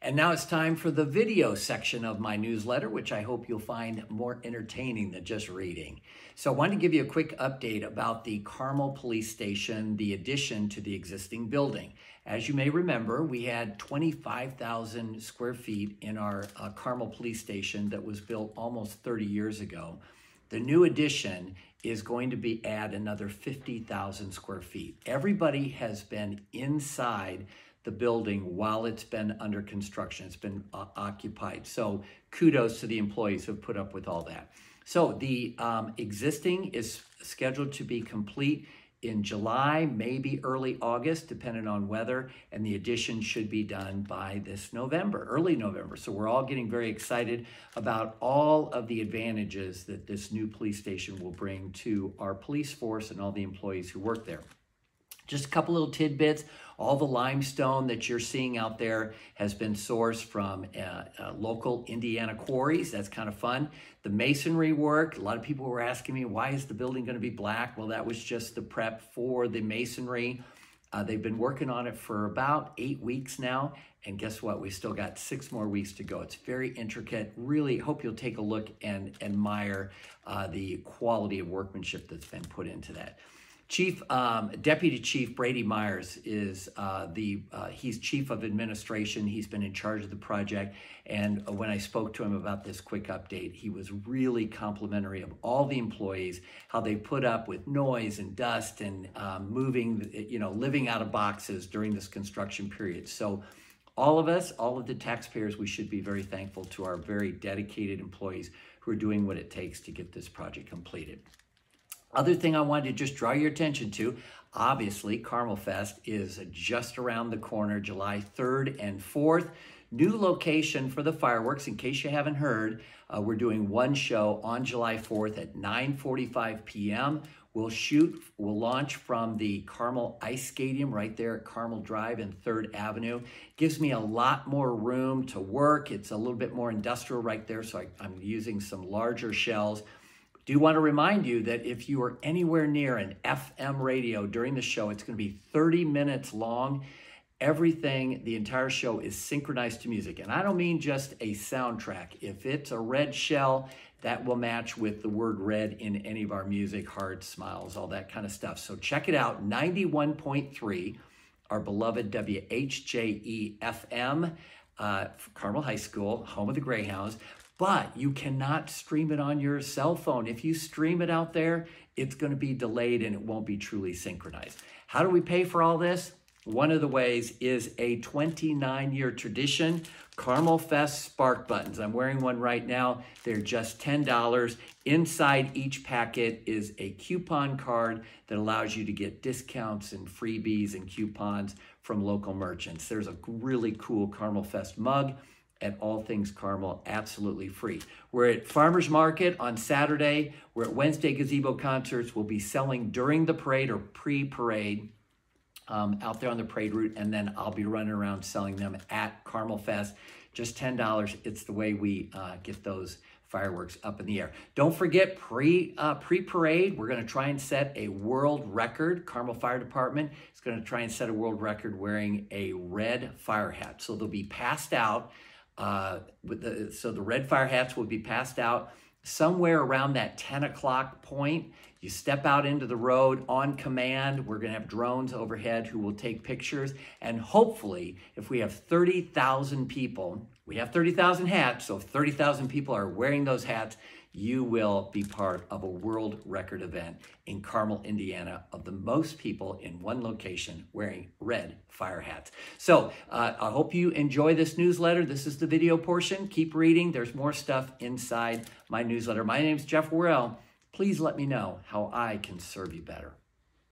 And now it's time for the video section of my newsletter, which I hope you'll find more entertaining than just reading. So I wanted to give you a quick update about the Carmel Police Station, the addition to the existing building. As you may remember, we had 25,000 square feet in our uh, Carmel Police Station that was built almost 30 years ago. The new addition is going to be add another 50,000 square feet. Everybody has been inside the building while it's been under construction. It's been uh, occupied. So kudos to the employees who have put up with all that. So the um, existing is scheduled to be complete in July, maybe early August, depending on weather, and the addition should be done by this November, early November. So we're all getting very excited about all of the advantages that this new police station will bring to our police force and all the employees who work there. Just a couple little tidbits. All the limestone that you're seeing out there has been sourced from uh, uh, local Indiana quarries. That's kind of fun. The masonry work, a lot of people were asking me, why is the building going to be black? Well, that was just the prep for the masonry. Uh, they've been working on it for about eight weeks now. And guess what? We still got six more weeks to go. It's very intricate. Really hope you'll take a look and admire uh, the quality of workmanship that's been put into that. Chief um, Deputy Chief Brady Myers is uh, the uh, he's chief of administration. He's been in charge of the project, and when I spoke to him about this quick update, he was really complimentary of all the employees, how they put up with noise and dust and um, moving, you know, living out of boxes during this construction period. So. All of us, all of the taxpayers, we should be very thankful to our very dedicated employees who are doing what it takes to get this project completed. Other thing I wanted to just draw your attention to, obviously, Carmel Fest is just around the corner, July 3rd and 4th. New location for the fireworks, in case you haven't heard, uh, we're doing one show on July 4th at 9.45 p.m. We'll shoot, we'll launch from the Carmel Ice Skadium right there at Carmel Drive and 3rd Avenue. Gives me a lot more room to work. It's a little bit more industrial right there, so I, I'm using some larger shells do want to remind you that if you are anywhere near an FM radio during the show, it's going to be 30 minutes long. Everything, the entire show is synchronized to music. And I don't mean just a soundtrack. If it's a red shell, that will match with the word red in any of our music, hearts, smiles, all that kind of stuff. So check it out 91.3, our beloved WHJE FM, uh, Carmel High School, home of the Greyhounds but you cannot stream it on your cell phone. If you stream it out there, it's going to be delayed and it won't be truly synchronized. How do we pay for all this? One of the ways is a 29 year tradition, Carmel Fest Spark Buttons. I'm wearing one right now. They're just $10. Inside each packet is a coupon card that allows you to get discounts and freebies and coupons from local merchants. There's a really cool Carmel Fest mug at All Things Carmel, absolutely free. We're at Farmers Market on Saturday. We're at Wednesday Gazebo Concerts. We'll be selling during the parade or pre-parade um, out there on the parade route, and then I'll be running around selling them at Carmel Fest. Just $10. It's the way we uh, get those fireworks up in the air. Don't forget pre uh, pre parade. We're going to try and set a world record. Carmel Fire Department is going to try and set a world record wearing a red fire hat. So they'll be passed out uh, the, so the red fire hats will be passed out somewhere around that 10 o'clock point. You step out into the road on command. We're going to have drones overhead who will take pictures. And hopefully, if we have 30,000 people, we have 30,000 hats. So if 30,000 people are wearing those hats, you will be part of a world record event in Carmel, Indiana, of the most people in one location wearing red fire hats. So uh, I hope you enjoy this newsletter. This is the video portion. Keep reading. There's more stuff inside my newsletter. My name is Jeff Worrell. Please let me know how I can serve you better.